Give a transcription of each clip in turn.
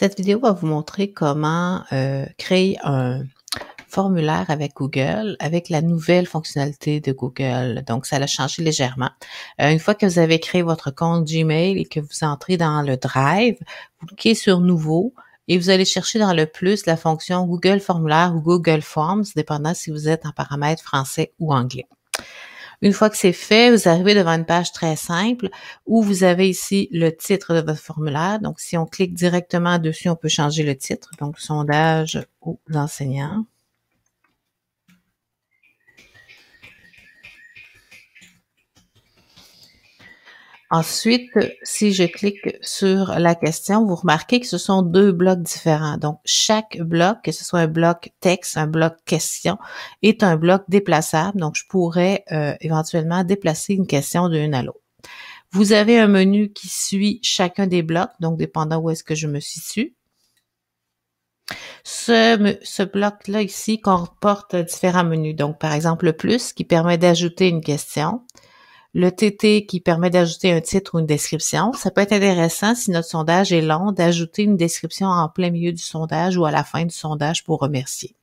Cette vidéo va vous montrer comment euh, créer un formulaire avec Google, avec la nouvelle fonctionnalité de Google. Donc, ça l'a changé légèrement. Euh, une fois que vous avez créé votre compte Gmail et que vous entrez dans le Drive, vous cliquez sur Nouveau et vous allez chercher dans le plus la fonction Google Formulaire ou Google Forms, dépendant si vous êtes en paramètre français ou anglais. Une fois que c'est fait, vous arrivez devant une page très simple où vous avez ici le titre de votre formulaire. Donc, si on clique directement dessus, on peut changer le titre. Donc, sondage aux enseignants. Ensuite, si je clique sur la question, vous remarquez que ce sont deux blocs différents. Donc, chaque bloc, que ce soit un bloc texte, un bloc question, est un bloc déplaçable. Donc, je pourrais euh, éventuellement déplacer une question d'une à l'autre. Vous avez un menu qui suit chacun des blocs, donc dépendant où est-ce que je me situe. Ce, ce bloc-là ici comporte différents menus. Donc, par exemple, le plus qui permet d'ajouter une question le TT qui permet d'ajouter un titre ou une description. Ça peut être intéressant si notre sondage est long d'ajouter une description en plein milieu du sondage ou à la fin du sondage pour remercier.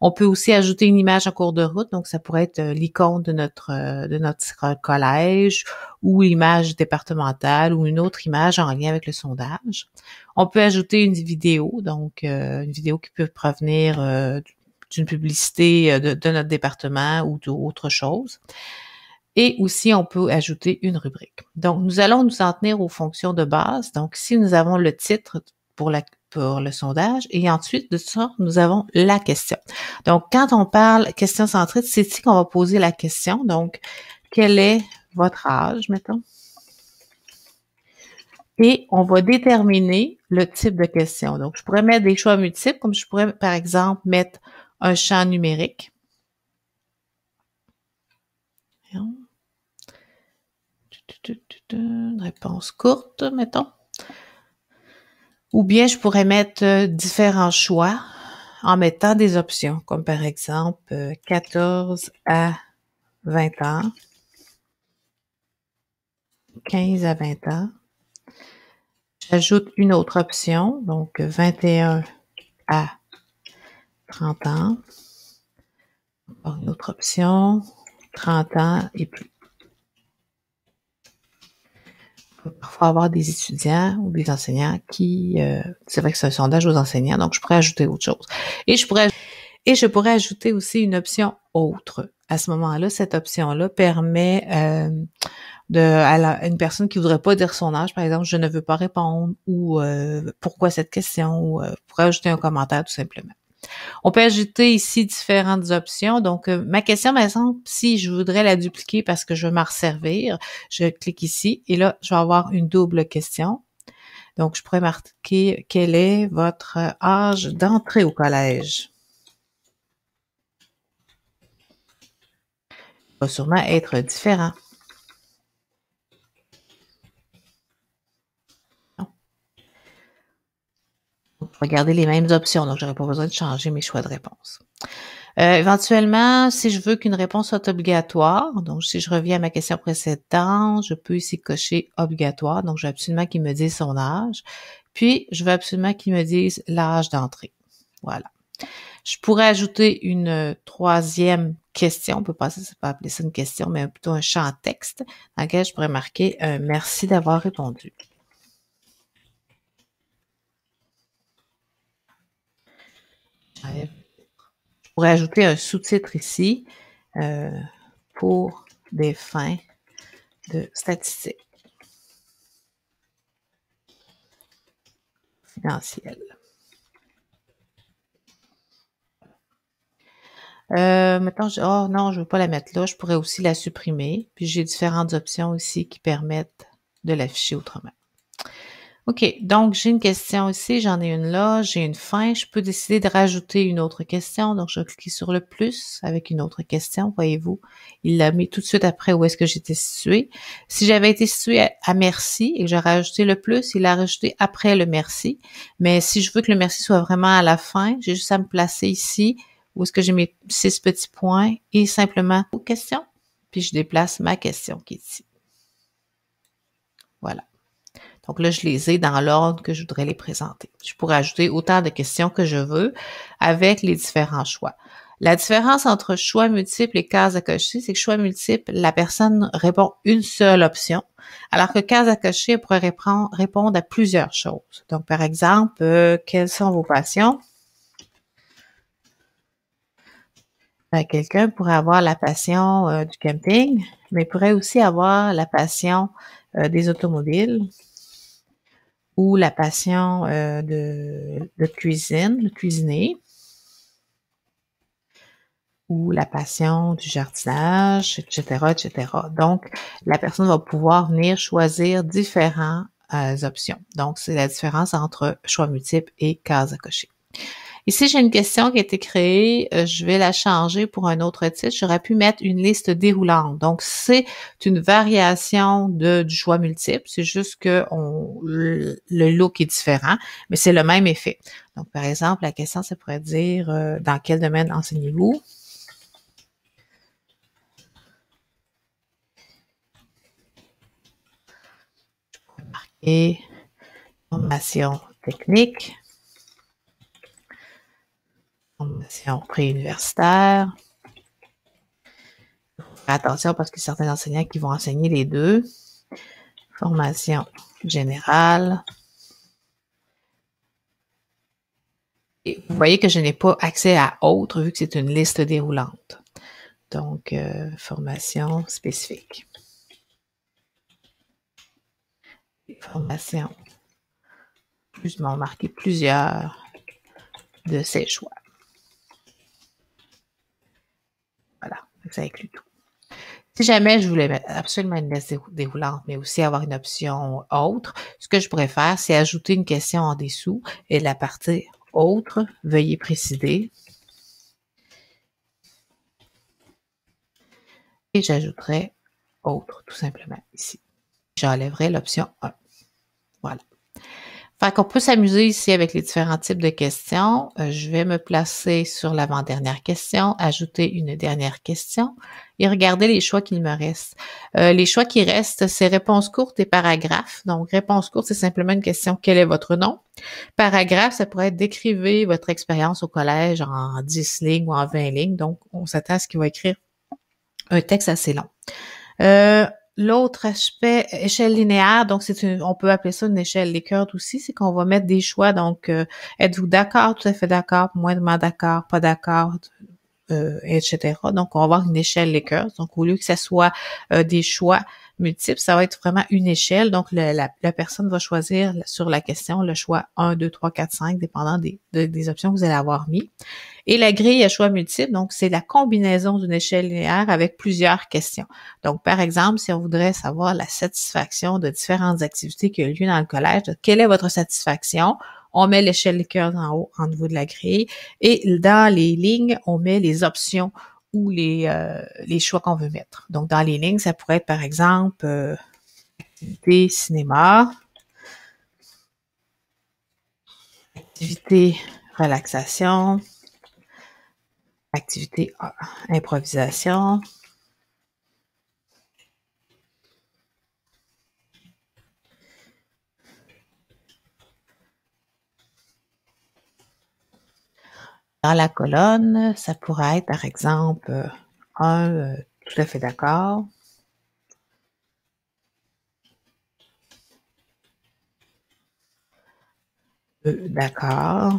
On peut aussi ajouter une image en cours de route, donc ça pourrait être euh, l'icône de notre euh, de notre collège ou l'image départementale ou une autre image en lien avec le sondage. On peut ajouter une vidéo, donc euh, une vidéo qui peut provenir d'une publicité de, de, notre département ou d'autre chose. Et aussi, on peut ajouter une rubrique. Donc, nous allons nous en tenir aux fonctions de base. Donc, si nous avons le titre pour le sondage et ensuite de ça, nous avons la question. Donc, quand on parle question centrée, c'est ici qu'on va poser la question. Donc, quel est votre âge, mettons? Et on va déterminer le type de question. Donc, je pourrais mettre des choix multiples, comme je pourrais, par exemple, mettre un champ numérique. Une réponse courte, mettons. Ou bien je pourrais mettre euh, différents choix en mettant des options, comme par exemple 14 euh, à 20 ans, 15 à 20 ans. J'ajoute une autre option, donc 21 à 30 ans. Une autre option, 30 ans et plus parfois avoir des étudiants ou des enseignants qui, euh, c'est vrai que c'est un sondage aux enseignants, donc je pourrais ajouter autre chose. Et je pourrais, et je pourrais ajouter aussi une option autre. À ce moment-là, cette option-là permet euh, de à, une personne qui voudrait pas dire son âge, par exemple, je ne veux pas répondre ou euh, pourquoi cette question? ou pourrait ajouter un commentaire tout simplement. On peut ajouter ici différentes options. Donc, euh, ma question, par exemple, si je voudrais la dupliquer parce que je veux m'en resservir, je clique ici et là, je vais avoir une double question. Donc, je pourrais marquer quel est votre âge d'entrée au collège? Il va sûrement être différent. Regarder les mêmes options, donc j'aurais pas besoin de changer mes choix de réponse. Euh, éventuellement, si je veux qu'une réponse soit obligatoire, donc si je reviens à ma question précédente, je peux ici cocher obligatoire, donc je veux absolument qu'il me dise son âge, puis je veux absolument qu'il me dise l'âge d'entrée. Voilà. Je pourrais ajouter une troisième question, on peut passer, pas appeler ça une question, mais plutôt un champ texte dans lequel je pourrais marquer un merci d'avoir répondu. Je pourrais ajouter un sous-titre ici euh, pour des fins de statistiques financières. Euh, mettons, oh non, je ne veux pas la mettre là. Je pourrais aussi la supprimer. Puis j'ai différentes options ici qui permettent de l'afficher autrement. OK, donc j'ai une question ici, j'en ai une là, j'ai une fin. Je peux décider de rajouter une autre question. Donc, je clique sur le plus avec une autre question. Voyez-vous, il l'a mis tout de suite après où est-ce que j'étais situé. Si j'avais été situé à, merci et que j'aurais rajouté le plus, il l'a rajouté après le merci. Mais si je veux que le merci soit vraiment à la fin, j'ai juste à me placer ici où est-ce que j'ai mes six petits points et simplement aux questions. Puis je déplace ma question qui est ici. Voilà. Donc là, je les ai dans l'ordre que je voudrais les présenter. Je pourrais ajouter autant de questions que je veux avec les différents choix. La différence entre choix multiple et case à cocher, c'est que choix multiple, la personne répond une seule option, alors que case à cocher elle pourrait répondre, à plusieurs choses. Donc, par exemple, euh, quelles sont vos passions? Ben, quelqu'un pourrait avoir la passion euh, du camping, mais pourrait aussi avoir la passion des automobiles ou la passion de, de cuisine, de cuisiner ou la passion du jardinage, etc., etc. Donc, la personne va pouvoir venir choisir différentes euh, options. Donc, c'est la différence entre choix multiple et case à cocher. Ici, j'ai une question qui a été créée. Euh, je vais la changer pour un autre titre. J'aurais pu mettre une liste déroulante. Donc, c'est une variation du choix multiple. C'est juste que le, look est différent, mais c'est le même effet. Donc, par exemple, la question, ça pourrait dire euh, dans quel domaine enseignez-vous? et formation technique, formation préuniversitaire. Attention parce que certains enseignants qui vont enseigner les deux. Formation générale. Et vous voyez que je n'ai pas accès à autre vu que c'est une liste déroulante. Donc, euh, formation spécifique. formations. Plus m'ont marqué plusieurs de ces choix. Voilà, ça inclut tout. Si jamais je voulais absolument une liste déroulante, mais aussi avoir une option autre, ce que je pourrais faire, c'est ajouter une question en dessous et la partie autre, veuillez préciser. Et j'ajouterai autre, tout simplement, ici. J'enlèverai l'option 1. Fait qu'on peut s'amuser ici avec les différents types de questions. Euh, je vais me placer sur l'avant-dernière question, ajouter une dernière question et regarder les choix qu'il me reste. Euh, les choix qui restent, c'est réponses courtes et paragraphes. Donc, réponse courte, c'est simplement une question, quel est votre nom? Paragraphe, ça pourrait être décrivez votre expérience au collège en 10 lignes ou en 20 lignes. Donc, on s'attend à ce qu'il va écrire un texte assez long. Euh, L'autre aspect, échelle linéaire, donc c'est une, on peut appeler ça une échelle Likert aussi, c'est qu'on va mettre des choix. Donc, euh, êtes-vous d'accord, tout à fait d'accord, moindrement d'accord, pas d'accord, euh, etc. Donc, on va avoir une échelle Likert. Donc, au lieu que ce soit euh, des choix multiples, ça va être vraiment une échelle. Donc, la, personne va choisir sur la question le choix 1, 2, 3, 4, 5, dépendant des, options que vous allez avoir mis. Et la grille à choix multiples, donc c'est la combinaison d'une échelle linéaire avec plusieurs questions. Donc, par exemple, si on voudrait savoir la satisfaction de différentes activités qui ont lieu dans le collège, quelle est votre satisfaction? On met l'échelle Likert en haut, en niveau de la grille. Et dans les lignes, on met les options ou les, euh, les choix qu'on veut mettre. Donc, dans les lignes, ça pourrait être, par exemple, euh, activité cinéma, activité relaxation, activité ah, improvisation. Dans la colonne, ça pourrait être par exemple un euh, tout à fait d'accord. D'accord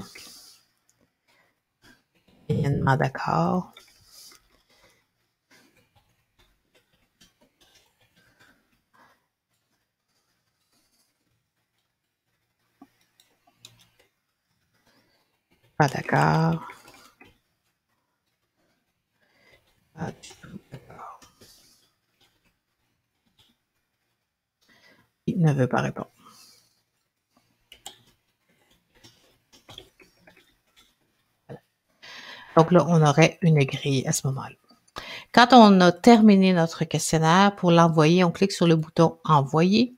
moyennement d'accord. Pas d'accord. D'accord. Il ne veut pas répondre. Donc là, on aurait une grille à ce moment-là. Quand on a terminé notre questionnaire, pour l'envoyer, on clique sur le bouton Envoyer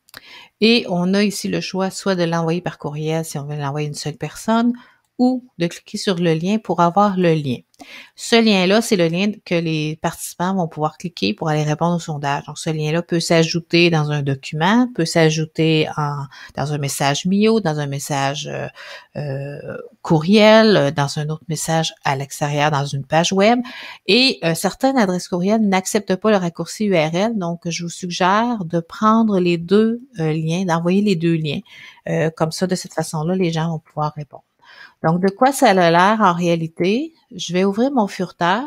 et on a ici le choix soit de l'envoyer par courriel si on veut l'envoyer à une seule personne ou de cliquer sur le lien pour avoir le lien. Ce lien-là, c'est le lien que les participants vont pouvoir cliquer pour aller répondre au sondage. Donc, ce lien-là peut s'ajouter dans un document, peut s'ajouter dans un message Mio, dans un message euh, euh, courriel, dans un autre message à l'extérieur, dans une page web. Et euh, certaines adresses courriel n'acceptent pas le raccourci URL. Donc, je vous suggère de prendre les deux liens, d'envoyer les deux liens. comme ça, de cette façon-là, les gens vont pouvoir répondre. Donc, de quoi ça a l'air en réalité? Je vais ouvrir mon furteur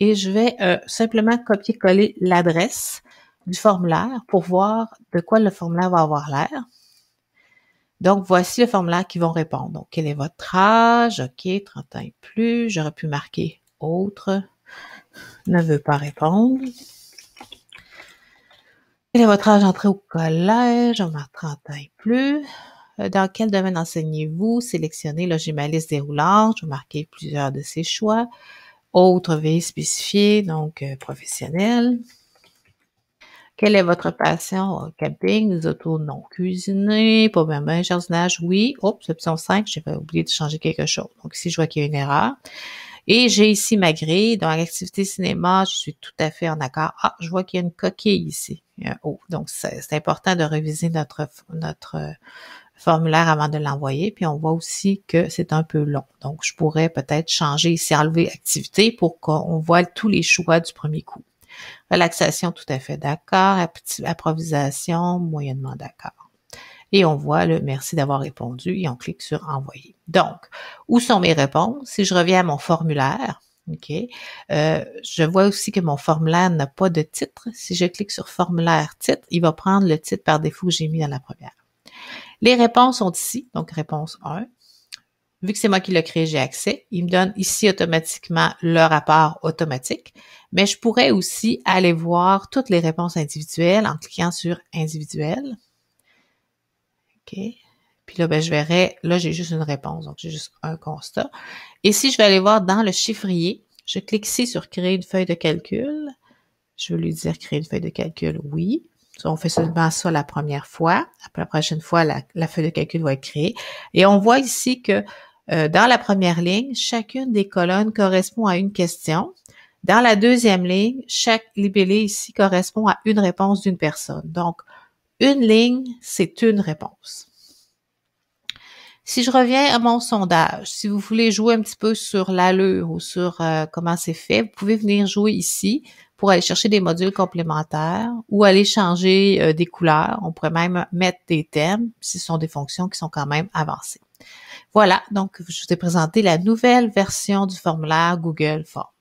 et je vais euh, simplement copier-coller l'adresse du formulaire pour voir de quoi le formulaire va avoir l'air. Donc, voici le formulaire qui vont répondre. Donc, quel est votre âge? OK, 30 ans et plus. J'aurais pu marquer autre. Ne veut pas répondre. Quel est votre âge entré au collège? On marque 30 ans et plus. Euh, dans quel domaine enseignez-vous? Sélectionnez, là, j'ai ma liste déroulante, je vais marquer plusieurs de ces choix. Autre veille spécifié, donc euh, professionnel. Quelle est votre passion? Camping, les autos non cuisinées, pas bien bien, jardinage, oui. Oups, option 5, j'ai oublié de changer quelque chose. Donc ici, je vois qu'il y a une erreur. Et j'ai ici ma grille. Dans l'activité cinéma, je suis tout à fait en accord. Ah, je vois qu'il y a une coquille ici. Oh, donc c'est important de réviser notre, notre formulaire avant de l'envoyer. Puis on voit aussi que c'est un peu long. Donc, je pourrais peut-être changer ici, enlever activité pour qu'on voit tous les choix du premier coup. Relaxation, tout à fait d'accord. Improvisation, moyennement d'accord. Et on voit le merci d'avoir répondu et on clique sur envoyer. Donc, où sont mes réponses? Si je reviens à mon formulaire, OK, euh, je vois aussi que mon formulaire n'a pas de titre. Si je clique sur formulaire titre, il va prendre le titre par défaut que j'ai mis dans la première. Les réponses sont ici, donc réponse 1. Vu que c'est moi qui l'ai créé, j'ai accès. Il me donne ici automatiquement le rapport automatique, mais je pourrais aussi aller voir toutes les réponses individuelles en cliquant sur individuel. OK. Puis là, ben, je verrai, là, j'ai juste une réponse, donc j'ai juste un constat. Et si je vais aller voir dans le chiffrier, je clique ici sur créer une feuille de calcul. Je vais lui dire créer une feuille de calcul, oui. On fait seulement ça la première fois. Après la prochaine fois, la, feuille de calcul va être créée. Et on voit ici que euh, dans la première ligne, chacune des colonnes correspond à une question. Dans la deuxième ligne, chaque libellé ici correspond à une réponse d'une personne. Donc, une ligne, c'est une réponse. Si je reviens à mon sondage, si vous voulez jouer un petit peu sur l'allure ou sur euh, comment c'est fait, vous pouvez venir jouer ici pour aller chercher des modules complémentaires ou aller changer euh, des couleurs. On pourrait même mettre des thèmes ce sont des fonctions qui sont quand même avancées. Voilà, donc je vous ai présenté la nouvelle version du formulaire Google Forms.